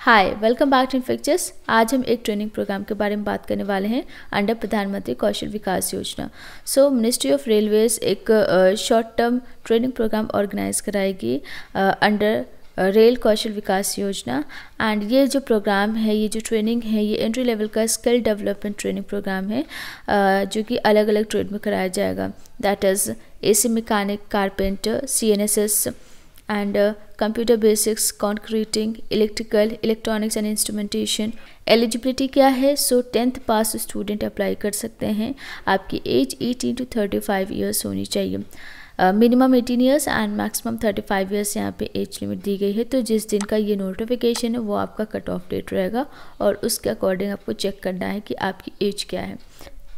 Hi welcome back to इन्फेक्चर्स आज हम एक ट्रेनिंग प्रोग्राम के बारे में बात करने वाले हैं under Pradhanmantri Kaushal Vikas Yojana so ministry of railways एक short term training program organise कराएगी under rail Kaushal Vikas Yojana and ये जो प्रोग्राम है, ये जो ट्रेनिंग है, ये एंट्री लेवल का स्किल डेवलपमेंट ट्रेनिंग प्रोग्राम है जो कि अलग अलग ट्रेड में कराया जाएगा. That is A C mechanic carpenter C N S S and uh, computer basics concreting electrical electronics and instrumentation. Eligibility क्या है? So tenth pass student apply कर सकते हैं। आपकी age eighteen to thirty five years होनी चाहिए। Minimum eighteen years and maximum thirty five years यहाँ पे एज लिमिट दी गई है। तो जिस दिन का ये नोटिफिकेशन है वो आपका कट ऑफ़ डेट रहेगा और उसके अकॉर्डिंग आपको चेक करना है कि आपकी एज क्या है।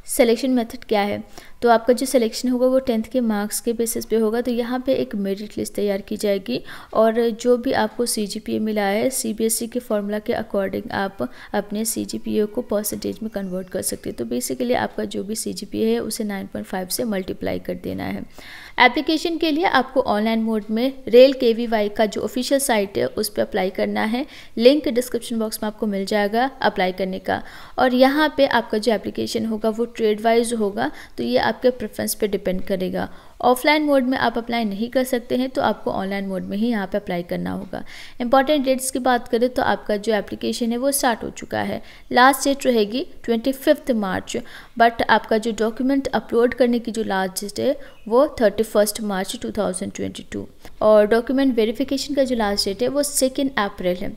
सिलेक्शन मेथड क्या है? तो आपका जो सिलेक्शन होगा वो टेंथ के मार्क्स के बेसिस पे होगा। तो यहाँ पे एक मेरिट लिस्ट तैयार की जाएगी और जो भी आपको सी जी पी ए मिला है सी बी एस ई के फॉर्मूला के अकॉर्डिंग आप अपने सी जी पी ए को परसेंटेज में कन्वर्ट कर सकते हैं। तो बेसिकली आपका जो भी सी जी पी ए है, उसे नाइन पॉइंट फाइव से मल्टीप्लाई कर देना है। एप्लीकेशन के लिए आपको ऑनलाइन मोड में रेल के का जो ऑफिशियल साइट है, उस पर अप्लाई करना है। लिंक डिस्क्रिप्शन बॉक्स में आपको मिल जाएगा अप्लाई करने का। और यहाँ पे आपका जो एप्लीकेशन होगा, वो ट्रेड वाइज होगा तो ये आपके प्रेफरेंस पे डिपेंड करेगा। ऑफलाइन मोड में आप अप्लाई नहीं कर सकते हैं तो आपको ऑनलाइन मोड में ही यहाँ पे अप्लाई करना होगा। इंपॉर्टेंट डेट्स की बात करें तो आपका जो एप्लीकेशन है, वो स्टार्ट हो चुका है। लास्ट डेट रहेगी ट्वेंटी फिफ्थ मार्च बट आपका जो डॉक्यूमेंट अपलोड करने की जो लास्ट डेट है, वो thirty first March two thousand twenty two और डॉक्यूमेंट वेरिफिकेशन का जो लास्ट डेट है, वो सेकेंड अप्रैल है।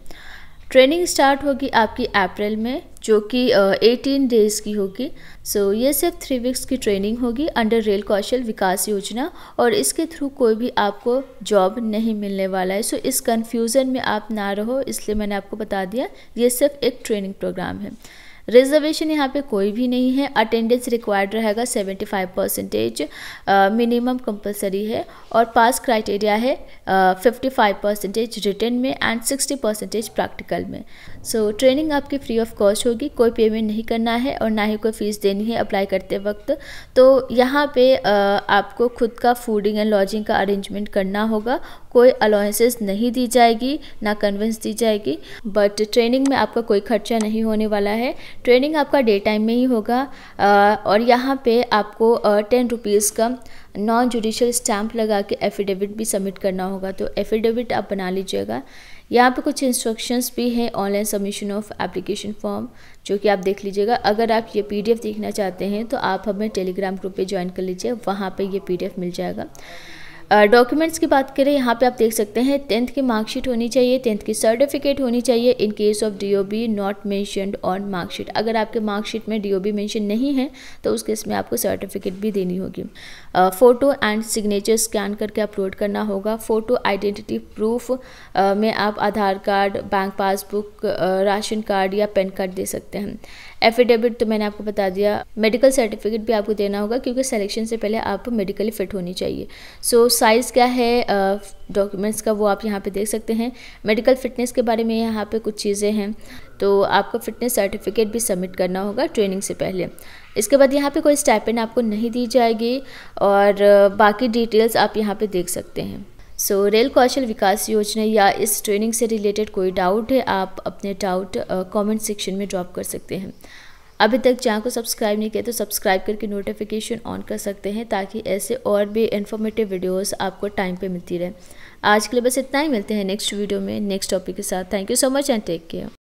ट्रेनिंग स्टार्ट होगी आपकी अप्रैल में जो कि एटीन डेज़ की होगी। सो so, ये सिर्फ़ थ्री वीक्स की ट्रेनिंग होगी अंडर रेल कौशल विकास योजना और इसके थ्रू कोई भी आपको जॉब नहीं मिलने वाला है। सो so, इस कन्फ्यूज़न में आप ना रहो इसलिए मैंने आपको बता दिया ये सिर्फ़ एक ट्रेनिंग प्रोग्राम है। रिजर्वेशन यहाँ पे कोई भी नहीं है। अटेंडेंस रिक्वायर्ड रहेगा 75 परसेंटेज मिनिमम कंपलसरी है और पास क्राइटेरिया है फिफ्टी फाइव परसेंटेज रिटर्न में एंड 60 परसेंटेज प्रैक्टिकल में। सो so, ट्रेनिंग आपकी फ्री ऑफ़ कॉस्ट होगी कोई पेमेंट नहीं करना है और ना ही कोई फ़ीस देनी है अप्लाई करते वक्त। तो यहाँ पे uh, आपको खुद का फूडिंग एंड लॉजिंग का अरेंजमेंट करना होगा कोई अलाउंसेस नहीं दी जाएगी, ना कन्वेंस दी जाएगी बट ट्रेनिंग में आपका कोई खर्चा नहीं होने वाला है। ट्रेनिंग आपका डे टाइम में ही होगा और यहाँ पे आपको टेन रुपीज़ का नॉन जुडिशल स्टैम्प लगा के एफिडेविट भी सबमिट करना होगा तो एफिडेविट आप बना लीजिएगा। यहाँ पे कुछ इंस्ट्रक्शंस भी हैं online submission of application form जो कि आप देख लीजिएगा। अगर आप ये पीडीएफ देखना चाहते हैं तो आप हमें टेलीग्राम ग्रुप पे ज्वाइन कर लीजिए, वहाँ पे ये पीडीएफ मिल जाएगा। डॉक्यूमेंट्स की बात करें, यहाँ पे आप देख सकते हैं टेंथ की मार्कशीट होनी चाहिए टेंथ की सर्टिफिकेट होनी चाहिए in case of D O B not mentioned on marksheet अगर आपके मार्कशीट में डी ओ बी मैंशन नहीं है तो उस केस में आपको सर्टिफिकेट भी देनी होगी। फ़ोटो एंड सिग्नेचर स्कैन करके अपलोड करना होगा। फ़ोटो आइडेंटिटी प्रूफ में आप Aadhaar card bank passbook ration card या पैन कार्ड दे सकते हैं। एफिडेविट तो मैंने आपको बता दिया। मेडिकल सर्टिफिकेट भी आपको देना होगा क्योंकि सिलेक्शन से पहले आप मेडिकली फ़िट होनी चाहिए। सो so, साइज़ क्या है? डॉक्यूमेंट्स का वो आप यहाँ पे देख सकते हैं। मेडिकल फिटनेस के बारे में यहाँ पे कुछ चीज़ें हैं। तो आपको फिटनेस सर्टिफिकेट भी सबमिट करना होगा ट्रेनिंग से पहले। इसके बाद यहाँ पे कोई स्टाइपेंड आपको नहीं दी जाएगी और बाकी डिटेल्स आप यहाँ पे देख सकते हैं। सो so, रेल कौशल विकास योजना या इस ट्रेनिंग से रिलेटेड कोई डाउट है आप अपने डाउट कमेंट सेक्शन में ड्रॉप कर सकते हैं। अभी तक चैनल को सब्सक्राइब नहीं किया तो सब्सक्राइब करके नोटिफिकेशन ऑन कर सकते हैं ताकि ऐसे और भी इन्फॉर्मेटिव वीडियोस आपको टाइम पे मिलती रहे। आज के लिए बस इतना ही मिलते हैं नेक्स्ट वीडियो में नेक्स्ट टॉपिक के साथ। Thank you so much and take care